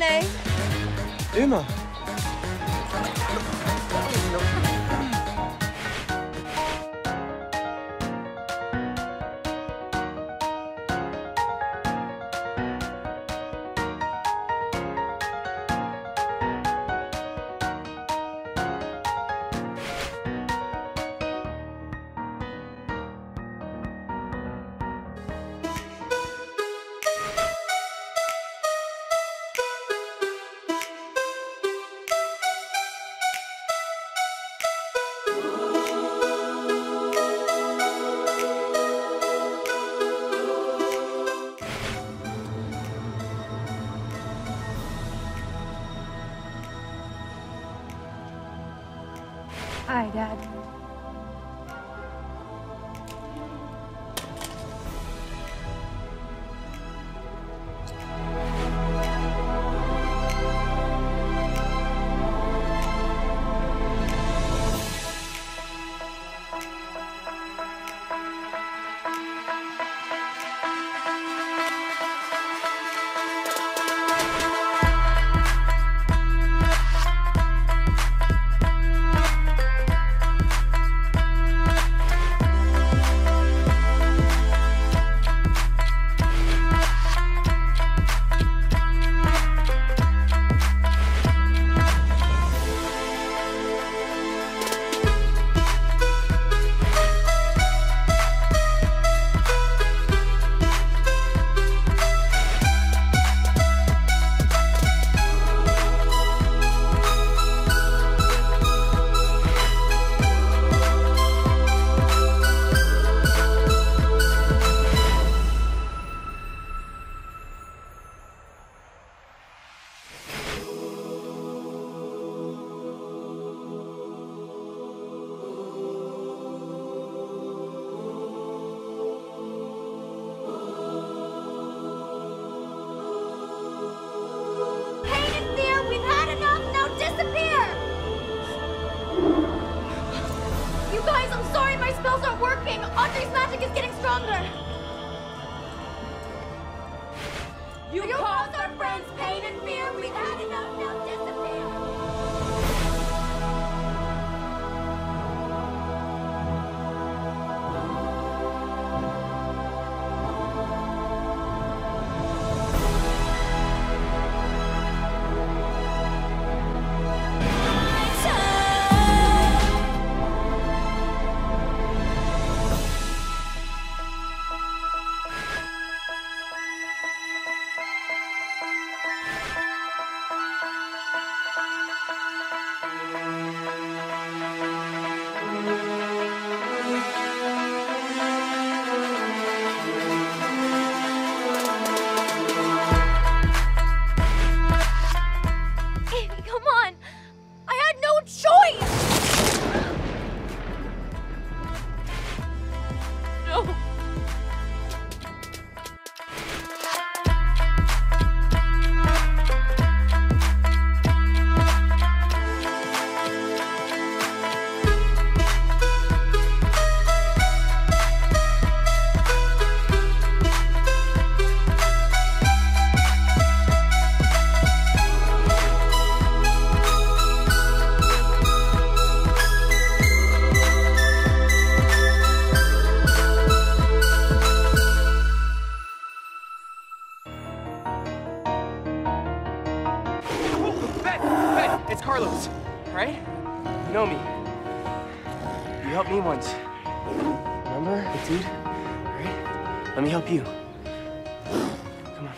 eh? Immer. Hi, working. Audrey's magic is getting stronger. You, caused our friends pain and fear, we've had enough, now disappear! No. It's Carlos, right? You know me. You helped me once. Remember the dude? Right? Let me help you. Come on.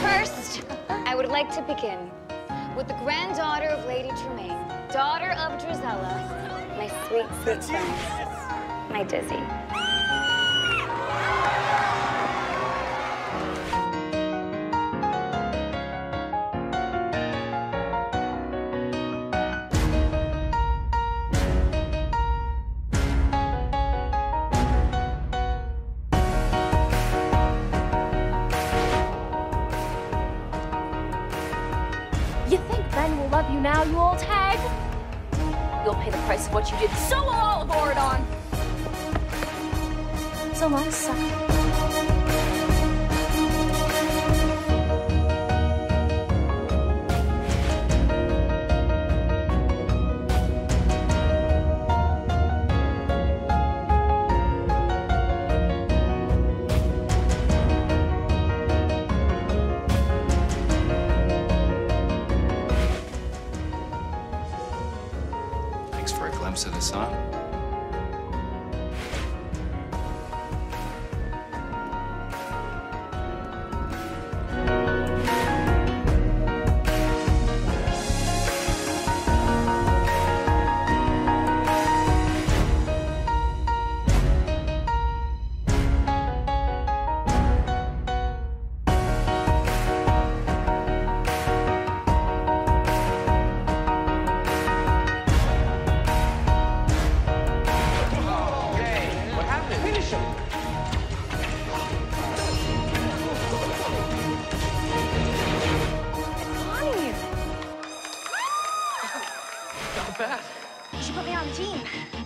First, I would like to begin with the granddaughter of Lady Tremaine, daughter of Drizella, my sweet, sweet friend, my Dizzy. Men will love you now, you old hag. You'll pay the price of what you did. So will all of Auradon. So long, sucker. You should put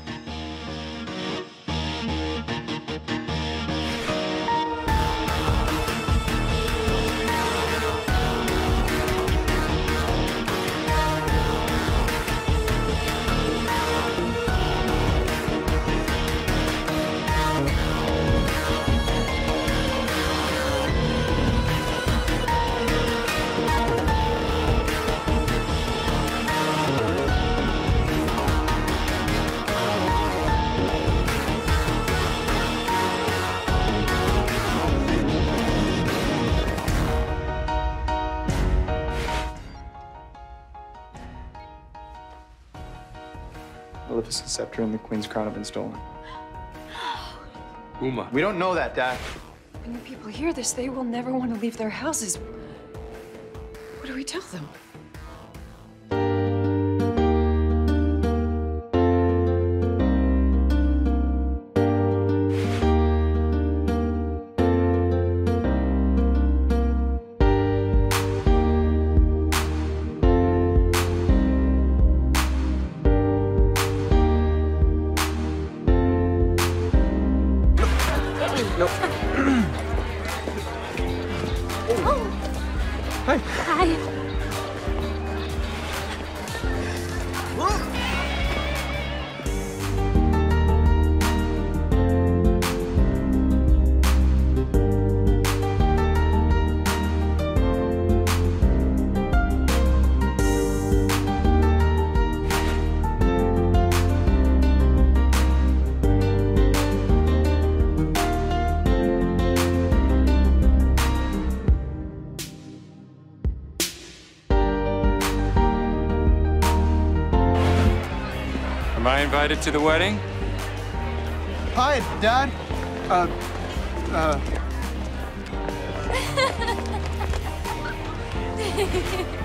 me the scepter and the Queen's crown have been stolen. Uma. We don't know that, Dad. When your people hear this, they will never want to leave their houses. What do we tell them? Am I invited to the wedding? Hi, Dad. Uh, uh.